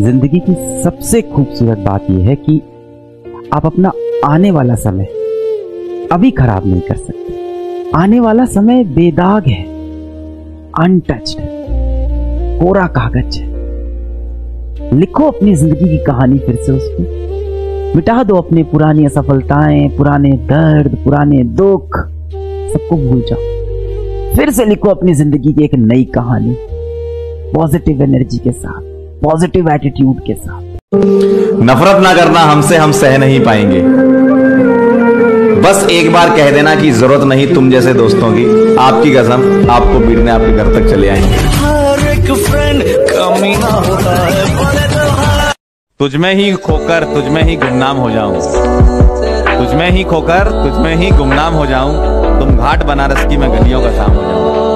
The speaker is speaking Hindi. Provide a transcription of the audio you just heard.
ज़िंदगी की सबसे खूबसूरत बात यह है कि आप अपना आने वाला समय अभी खराब नहीं कर सकते। आने वाला समय बेदाग है अनटच्ड कोरा कागज़ है। लिखो अपनी ज़िंदगी की कहानी फिर से उसमें मिटा दो अपनी पुरानी असफलताएँ, पुराने दर्द, पुराने दुख, सबको भूल जाओ। फिर से लिखो अपनी ज़िंदगी की एक नई कहानी पॉजिटिव एनर्जी के साथ। पॉजिटिव एटीट्यूड के साथ। नफरत ना करना हमसे हम सह नहीं पाएँगे। बस एक बार कह देना कि ज़रूरत नहीं तुम जैसे दोस्तों की। आपकी कसम आपको पीटने आपके घर तक चले आएँगे। हर एक फ्रेंड कमीना होता है बोले तो हाँ तुझ में ही खोकर तुझ में ही गुमनाम हो जाऊँ। तुझ में ही खोकर तुझमें ही गुमनाम हो जाऊँ। तुम घाट बनारस की मैं गलियों का शाम हो जाऊँ।